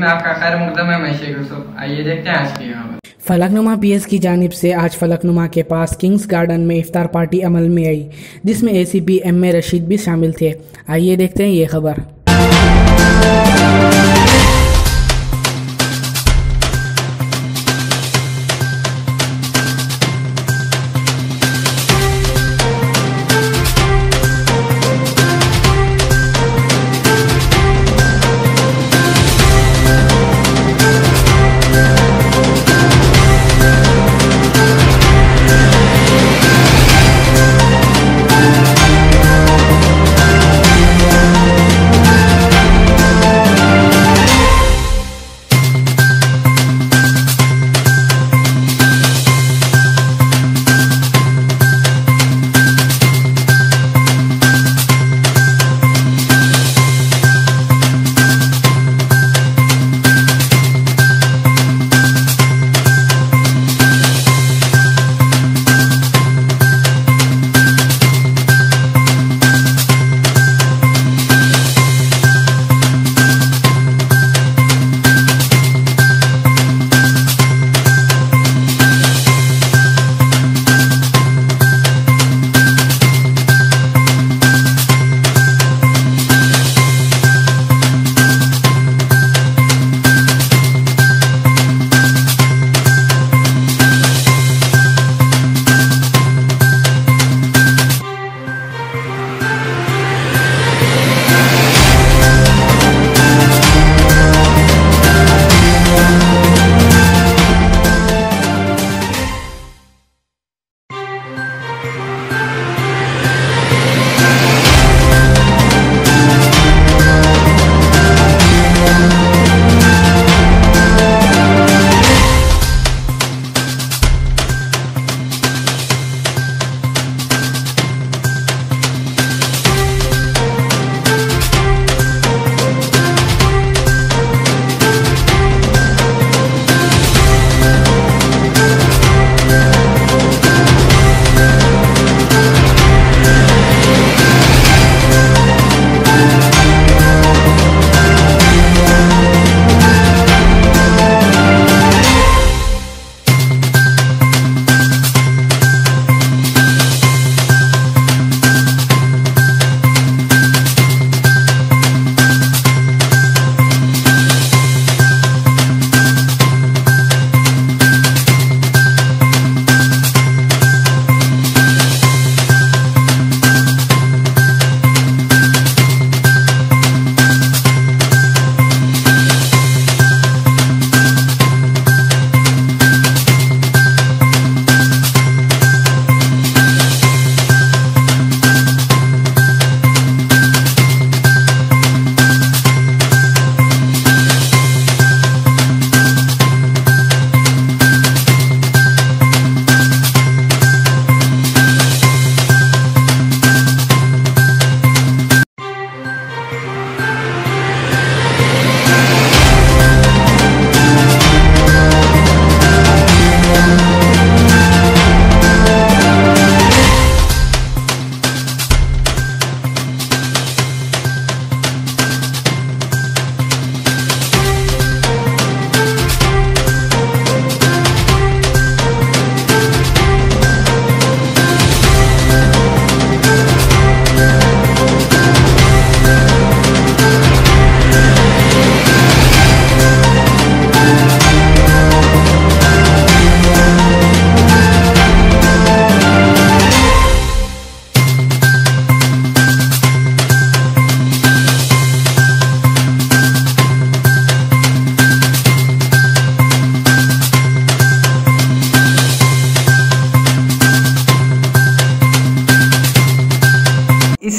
में आपका खैर मुकदम है, मैं शेख यूसुफ। आइए देखते हैं आज की खबर फलकनुमा पीएस की जानिब से आज फलकनुमा के पास किंग्स गार्डन में इफ्तार पार्टी अमल में आई, जिसमें एसीपी एम ए रशीद भी शामिल थे। आइए देखते हैं ये खबर।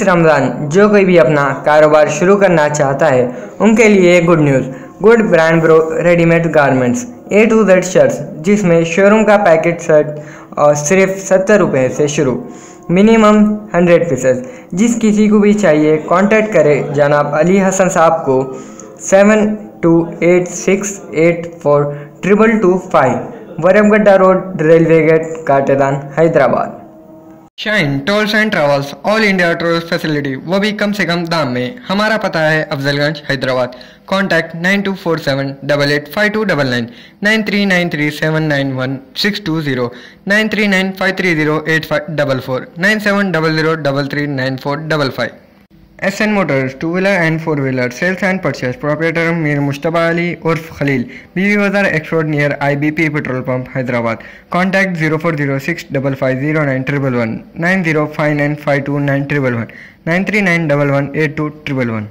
रमज़ान, जो कोई भी अपना कारोबार शुरू करना चाहता है, उनके लिए good news good brand bro readymade garments A to Z shirts जिसमें शोरूम का पैकेट शर्ट और सिर्फ़ सत्तर रुपये से शुरू। मिनिमम हंड्रेड पीसेस जिस किसी को भी चाहिए कांटेक्ट करें जनाब अली हसन साहब को। Seven two eight six eight four triple two five Waramgadda road, railway gate, Katedan, Hyderabad. Shine tours and travels all India tourist facility वो भी कम से कम दाम में हमारा पता है Afzalgunj Hyderabad contact nine two four seven double eight five two double nine nine three nine three seven nine one six two zero nine three nine five three zero eight five double four nine seven double zero double three nine four double five S N motors two wheeler and four wheeler sales and purchase proprietor Mir Mushtaba Ali उर्फ़ Khalil B V बाज़ार x road near I B P petrol pump Hyderabad contact zero four zero six double five zero nine triple one nine zero five nine five two nine triple one nine three nine double one eight two triple one